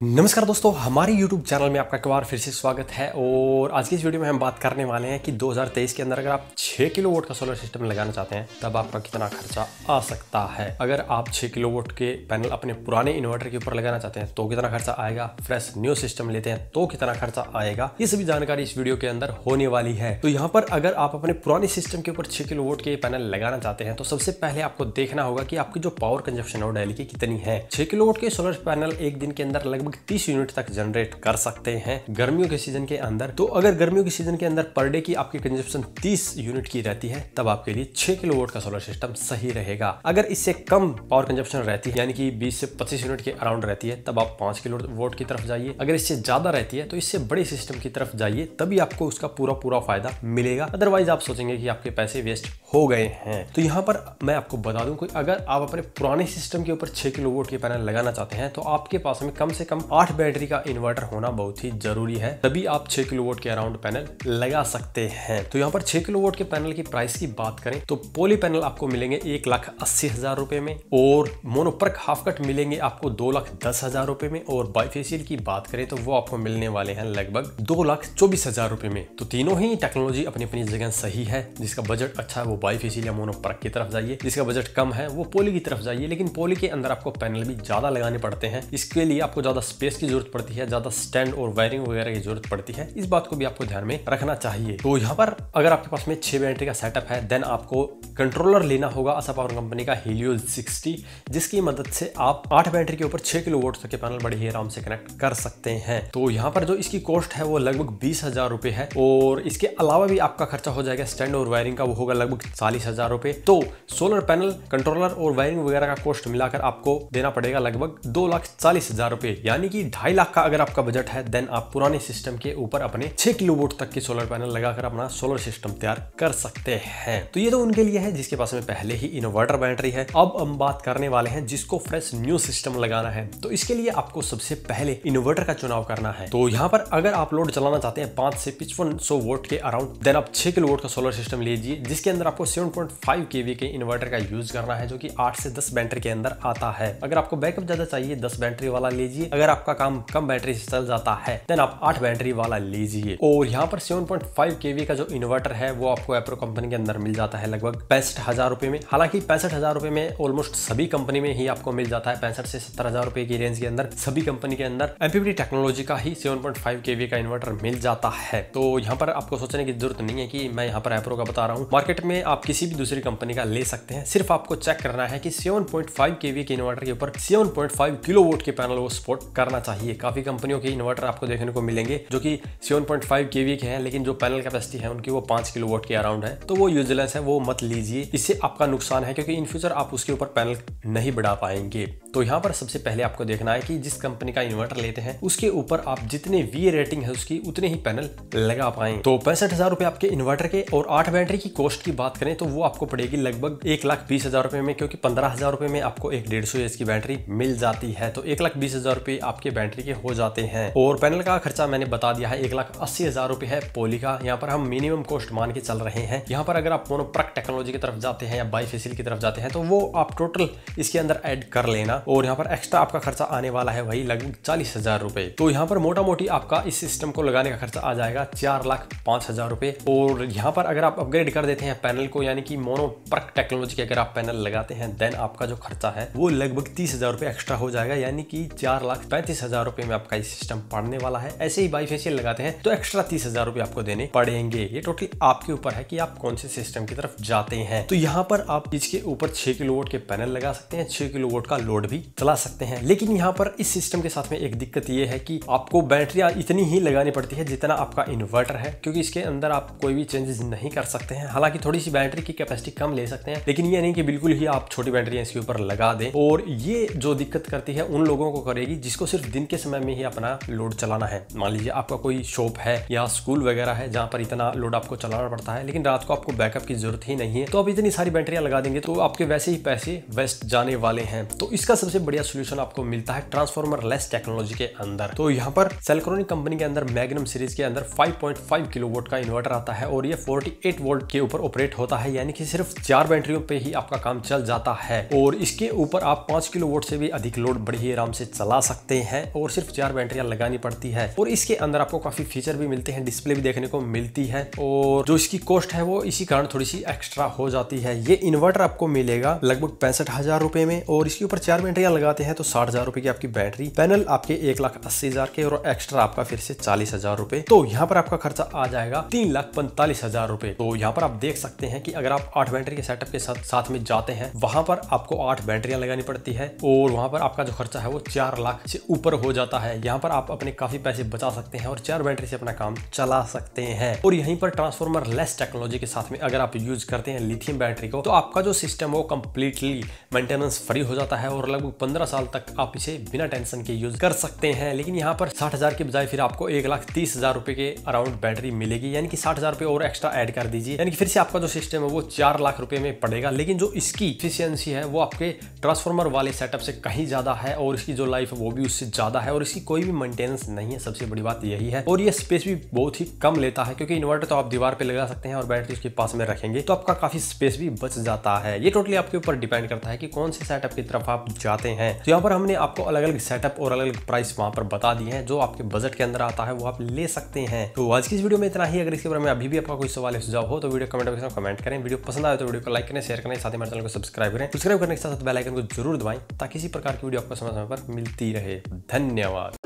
नमस्कार दोस्तों, हमारे YouTube चैनल में आपका एक बार फिर से स्वागत है और आज की इस वीडियो में हम बात करने वाले हैं कि 2023 के अंदर अगर आप 6 किलो वोट का सोलर सिस्टम लगाना चाहते हैं, तब आपका कितना खर्चा आ सकता है? अगर आप 6 किलो वोट के पैनल अपने पुराने इन्वर्टर के ऊपर लगाना चाहते हैं तो कितना खर्चा आएगा? फ्रेश न्यू सिस्टम लेते हैं तो कितना खर्चा आएगा? ये सभी जानकारी इस वीडियो के अंदर होने वाली है। तो यहाँ पर अगर आप अपने पुराने सिस्टम के ऊपर छह किलो वोट के पैनल लगाना चाहते हैं तो सबसे पहले आपको देखना होगा की आपकी जो पावर कंजप्शन है वो डेली की कितनी है। छह किलो वोट के सोलर पैनल एक दिन के अंदर लगभग लगभग 30 यूनिट तक जनरेट कर सकते हैं गर्मियों के सीज़न के अंदर? तो अगर गर्मियों के सीज़न के अंदर पर डे की आपकी कंजप्शन 30 यूनिट की रहती है, तब आपके लिए 6 किलो वोट का सोलर सिस्टम सही रहेगा। अगर इससे कम पावर कंजप्शन रहती है, यानी कि 20 से 25 यूनिट के अराउंड रहती है, तब आप 5 किलो वोट की तरफ़ जाइए। अगर इससे ज़्यादा रहती है तो इससे बड़े सिस्टम की तरफ़ जाइए, तभी आपको उसका पूरा पूरा फ़ायदा मिलेगा। अदरवाइज़ आप सोचेंगे कि आपके पैसे वेस्ट हो गए हैं। तो यहाँ पर मैं आपको बता दूँ कि अगर आप अपने पुराने सिस्टम के ऊपर 6 किलो वोट के पैनल लगाना चाहते हैं तो आपके पास में कम से कम आठ बैटरी का इन्वर्टर होना बहुत ही ज़रूरी है। तभी आप छह किलो वोट के अराउंड पैनल लगा सकते हैं। तो यहाँ पर 6 किलो वोट के पैनल की प्राइस की बात करें तो पोली पैनल आपको मिलेंगे एक लाख अस्सी हज़ार रुपए में और मोनोपर्क हाफ़ कट मिलेंगे आपको दो लाख दस हज़ार रुपए में और बाईफेशियल की बात करें तो वो आपको मिलने वाले हैं लगभग दो लाख चौबीस हज़ार रुपए में। तो तीनों ही टेक्नोलॉजी अपनी अपनी जगह सही है, जिसका बजट अच्छा है, वो बाईफेशियल या मोनोपर्क की तरफ़ जाइए। जिसका बजट कम है, वो पोली की तरफ़ जाइए, लेकिन पोली के अंदर आपको पैनल भी ज़्यादा लगाने पड़ते हैं। इसके लिए आपको ज़्यादा स्पेस की ज़रूरत पड़ती है, ज़्यादा स्टैंड और वायरिंग वगैरह की ज़रूरत पड़ती है। इस बात को भी आपको ध्यान में रखना चाहिए। तो यहाँ पर अगर आपके पास में छह बैटरी का सेटअप है देन आपको कंट्रोलर लेना होगा असा पावर कंपनी का हीलियो 60 जिसकी मदद से आप आठ बैटरी के ऊपर छह किलो वोट तक के पैनल बड़े ही आराम से कनेक्ट कर सकते हैं। तो यहाँ पर जो इसकी कॉस्ट है, वो लगभग बीस हज़ार रुपए है, और इसके अलावा भी आपका खर्चा हो जाएगा स्टैंड और वायरिंग का, वो होगा लगभग चालीस हज़ार रुपए। तो सोलर पैनल कंट्रोलर और वायरिंग वगैरह का कॉस्ट मिलाकर आपको देना पड़ेगा लगभग दो लाख चालीस हज़ार रुपए यानी कि ढाई लाख का अगर आपका बजट है देन आप पुराने सिस्टम के ऊपर अपने छह किलो वोट तक के सोलर पैनल लगाकर अपना सोलर सिस्टम तैयार कर सकते हैं। तो ये तो उनके लिए है, जिसके पास में पहले ही इन्वर्टर बैटरी है। अब हम बात करने वाले हैं जिसको फ्रेश न्यू सिस्टम लगाना है। तो इसके लिए आपको सबसे पहले इन्वर्टर का चुनाव करना है। तो यहाँ पर अगर आप लोड चलाना चाहते हैं पाँच से पिचपन सौ वोट के अराउंड देन आप छह किलो वोट का सोलर सिस्टम लीजिए, जिसके अंदर आपको सेवन पॉइंट फाइव के के इन्वर्टर का यूज़ करना है, जो की आठ से दस बैटरी के अंदर आता है। अगर आपको बैकअप ज़्यादा चाहिए, दस बैटरी वाला लीजिए। अगर आपका काम कम बैटरी से चल जाता है देन आप आठ बैटरी वाला लीजिए। और यहाँ पर सेवन पॉइंट फाइव के का जो इन्वर्टर है, वो आपको एप्रो कंपनी के अंदर मिल जाता है लगभग पैंसठ हज़ार रुपए में। हालाँकि पैंसठ हज़ार रुपए में ऑलमोस्ट सभी कंपनी में ही आपको मिल जाता है, पैंसठ से सत्तर हज़ार रुपए की रेंज के अंदर सभी कंपनी के अंदर एमपीपी टेक्नोलॉजी का ही सेवन पॉइंट फाइव के का इन्वर्टर मिल जाता है। तो यहाँ पर आपको सोचने की ज़रूरत नहीं है कि मैं यहाँ पर एप्रो का बता रहा हूँ। मार्केट में आप किसी भी दूसरी कंपनी का ले सकते हैं। सिर्फ़ आपको चेक करना है कि सेवन पॉइंट फाइव के के इन्वर्टर के ऊपर seven point five kilowatt के पैनल वो सपोर्ट करना चाहिए। काफ़ी कंपनियों के इन्वर्टर आपको देखने को मिलेंगे, जो कि सेवन पॉइंट फाइव के हैं, लेकिन जो पैनल कैपेसिटी है, उनकी वो पाँच किलो के अराउंड है। तो वो यूजलेस है, वो मत लीजिए। इससे आपका नुकसान है, क्योंकि इन फ्यूचर आप उसके ऊपर पैनल नहीं बढ़ा पाएँगे। तो यहाँ पर सबसे पहले आपको देखना है कि जिस कंपनी का इन्वर्टर लेते हैं, उसके ऊपर आप जितने वी रेटिंग है उसकी उतने ही पैनल लगा पाए। तो पैंसठ हज़ार रुपए आपके इन्वर्टर के और आठ बैटरी की कॉस्ट की बात करें तो वो आपको पड़ेगी लगभग एक लाख बीस हज़ार रुपए में, क्योंकि पंद्रह हज़ार रुपए में आपको एक डेढ़ सौ की बैटरी मिल जाती है। तो एक लाख बीस हज़ार रुपए आपके बैटरी के हो जाते हैं। और पैनल का खर्चा मैंने बता दिया है, एक लाख अस्सी हज़ार रुपए है पोली का। यहाँ पर हम मिनिमम कॉस्ट मान के चल रहे हैं। यहाँ पर अगर आप मोनोप्रक टेक्नोलॉजी की तरफ़ जाते हैं या बाईफेसिल की तरफ़ जाते हैं तो वो आप टोटल इसके अंदर ऐड कर लेना। और यहाँ पर एक्स्ट्रा आपका खर्चा आने वाला है वही लगभग चालीस हज़ार रुपए। तो यहाँ पर मोटा मोटी आपका इस सिस्टम को लगाने का खर्चा आ जाएगा चार लाख पाँच हज़ार रुपए। और यहाँ पर अगर आप अपग्रेड कर देते हैं पैनल को, यानी कि मोनोपर्क टेक्नोलॉजी के अगर आप पैनल लगाते हैं देन आपका जो खर्चा है, वो लगभग तीस हज़ार रुपए एक्स्ट्रा हो जाएगा। यानी कि चार लाख पैंतीस हज़ार रुपए में आपका सिस्टम पड़ने वाला है। ऐसे ही बाईफेशियल लगाते हैं तो एक्स्ट्रा तीस हज़ार रुपए आपको देने पड़ेंगे। ये टोटल आपके ऊपर है कि आप कौन से सिस्टम की तरफ़ जाते हैं। तो यहाँ पर आप इसके ऊपर छह किलो के पैनल लगा सकते हैं। छह किलो का लोड भी चला सकते हैं। लेकिन यहाँ पर इस सिस्टम के साथ में एक दिक्कत ये है कि आपको बैटरियाँ इतनी ही लगानी पड़ती है जितना आपका इन्वर्टर है, क्योंकि इसके अंदर आप कोई भी चेंजेस नहीं कर सकते हैं। हालाँकि थोड़ी सी बैटरी की कैपेसिटी कम ले सकते हैं, लेकिन ये नहीं कि बिल्कुल ही आप छोटी बैटरियाँ इसके ऊपर लगा दें। और ये जो दिक्कत करती है उन लोगों को करेगी जिसको सिर्फ़ दिन के समय में ही अपना लोड चलाना है। मान लीजिए आपका कोई शॉप है या स्कूल वगैरह है जहाँ पर इतना लोड आपको चलाना पड़ता है, लेकिन रात को आपको बैकअप की ज़रूरत ही नहीं है तो आप इतनी सारी बैटरियाँ लगा देंगे तो आपके वैसे ही पैसे वेस्ट जाने वाले हैं। तो इसका सबसे बढ़िया सोल्यूशन आपको मिलता है ट्रांसफॉर्मर लेस टेक्नोलॉजी के अंदर। तो यहाँ पर सेलक्रोनिक कंपनी के अंदर मैग्नम सीरीज़ के अंदर 5.5 किलोवाट का इन्वर्टर आता है और ये 48 वोल्ट के ऊपर ऑपरेट होता है, यानी कि सिर्फ़ चार बैटरियों पे ही आपका काम चल जाता है। और इसके ऊपर आप पाँच किलो से भी अधिक लोड बड़ी आराम से चला सकते हैं और सिर्फ़ चार बैटरियाँ लगानी पड़ती है। और इसके अंदर आपको काफ़ी फीचर भी मिलते हैं डिस्प्ले भी देखने को मिलती है और जो इसकी कॉस्ट है वो इसी कारण थोड़ी सी एक्स्ट्रा हो जाती है। ये इन्वर्टर आपको मिलेगा लगभग पैंसठ हज़ार रुपए में और इसके ऊपर चार बैटरियाँ लगाते हैं तो साठ हज़ार रुपए की आपकी बैटरी, पैनल आपके एक लाख अस्सी हज़ार के और एक्स्ट्रा आपका फिर से चालीस हज़ार रुपए। तो यहाँ पर आपका खर्चा आ जाएगा तीन लाख पैंतालीस हज़ार रुपए। तो यहाँ पर आप देख सकते हैं कि अगर आप आठ बैटरी के सेटअप के साथ साथ में जाते हैं, वहाँ पर आपको आठ बैटरियाँ लगानी पड़ती है और वहाँ पर आपका जो खर्चा है वो चार लाख से ऊपर हो जाता है। यहाँ पर आप अपने काफ़ी पैसे बचा सकते हैं और चार बैटरी से अपना काम चला सकते हैं। और यहीं पर ट्रांसफॉर्मर लेस टेक्नोलॉजी के साथ में अगर आप यूज़ करते हैं लिथियम बैटरी को तो आपका जो सिस्टम वो कंप्लीटली मेंटेनेंस फ्री हो जाता है और लगभग पंद्रह साल तक आप इसे बिना टेंशन के यूज़ कर सकते हैं। लेकिन यहाँ पर साठ हज़ार के बजाय फिर आपको एक लाख तीस हज़ार रुपए के अराउंड बैटरी मिलेगी। यानी कि साठ हज़ार रुपए और एक्स्ट्रा ऐड कर दीजिए। यानी कि फिर से आपका जो सिस्टम है वो चार लाख रुपए में पड़ेगा। लेकिन जो इसकी इफिशियंसी है वो आपके ट्रांसफॉर्मर वाले सेटअप से कहीं ज़्यादा है और इसकी जो लाइफ है वो भी उससे ज़्यादा है और इसकी कोई भी मेंटेनेंस नहीं है। सबसे बड़ी बात यही है। और ये स्पेस भी बहुत ही कम लेता है क्योंकि इन्वर्टर तो आप दीवार पे लगा सकते हैं और बैटरी उसके पास में रखेंगे तो आपका काफ़ी स्पेस भी बच जाता है। ये टोटली आपके ऊपर डिपेंड करता है कि कौन से सेटअप की तरफ़ आप जाते हैं। तो यहाँ पर हमने आपको अलग अलग सेटअप और अलग अलग प्राइस वहाँ पर बता दिए हैं, जो आपके बजट के अंदर आता है, वो आप ले सकते हैं। तो आज की इस वीडियो में इतना ही। अगर इसके बारे में अभी भी आपका कोई सवाल है सुझाव हो तो वीडियो कमेंट बॉक्स में कमेंट करें। वीडियो पसंद आए तो वीडियो को लाइक करें शेयर करें, साथ ही चैनल को सब्सक्राइब करें। सब्सक्राइब करने के साथ बेलाइकन को ज़रूर दबाएँ, ताकि इसी प्रकार की वीडियो आपको समय समय पर मिलती रहे। धन्यवाद।